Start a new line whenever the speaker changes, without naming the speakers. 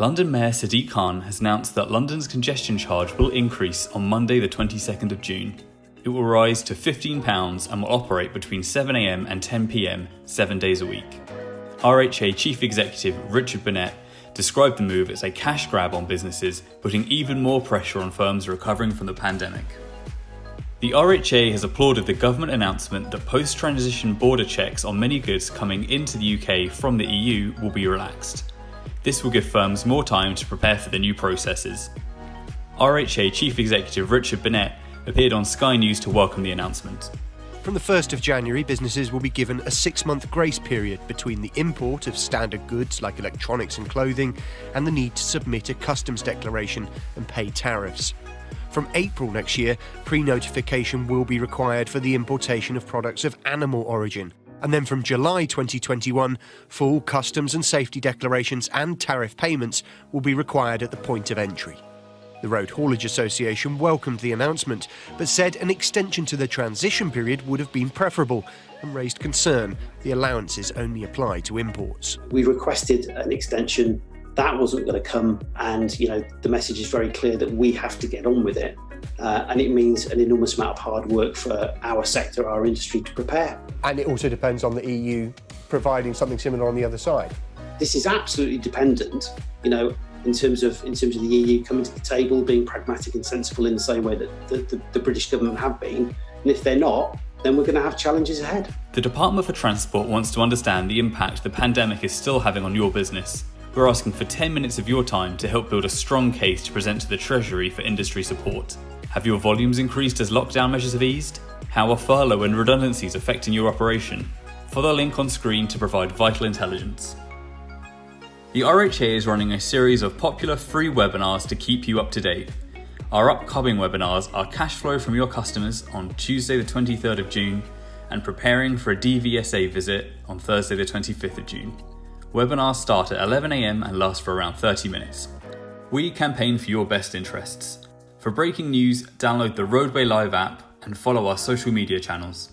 London Mayor Sadiq Khan has announced that London's congestion charge will increase on Monday, the 22nd of June. It will rise to £15 and will operate between 7am and 10pm, seven days a week. RHA Chief Executive Richard Burnett described the move as a cash grab on businesses, putting even more pressure on firms recovering from the pandemic. The RHA has applauded the government announcement that post transition border checks on many goods coming into the UK from the EU will be relaxed. This will give firms more time to prepare for the new processes. RHA Chief Executive Richard Burnett appeared on Sky News to welcome the announcement.
From the 1st of January, businesses will be given a six month grace period between the import of standard goods like electronics and clothing and the need to submit a customs declaration and pay tariffs. From April next year, pre notification will be required for the importation of products of animal origin, and then from July 2021, full customs and safety declarations and tariff payments will be required at the point of entry. The Road Haulage Association welcomed the announcement, but said an extension to the transition period would have been preferable and raised concern the allowances only apply to imports.
We requested an extension. That wasn't going to come, and you know the message is very clear that we have to get on with it. Uh, and it means an enormous amount of hard work for our sector, our industry to prepare.
And it also depends on the EU providing something similar on the other side.
This is absolutely dependent, you know, in terms of in terms of the EU coming to the table, being pragmatic and sensible in the same way that the, the, the British government have been. And if they're not, then we're going to have challenges ahead.
The Department for Transport wants to understand the impact the pandemic is still having on your business. We're asking for 10 minutes of your time to help build a strong case to present to the Treasury for industry support. Have your volumes increased as lockdown measures have eased? How are furlough and redundancies affecting your operation? Follow the link on screen to provide vital intelligence. The RHA is running a series of popular free webinars to keep you up to date. Our upcoming webinars are Cash Flow from Your Customers on Tuesday, the 23rd of June, and Preparing for a DVSA Visit on Thursday, the 25th of June. Webinars start at 11am and last for around 30 minutes. We campaign for your best interests. For breaking news, download the Roadway Live app and follow our social media channels.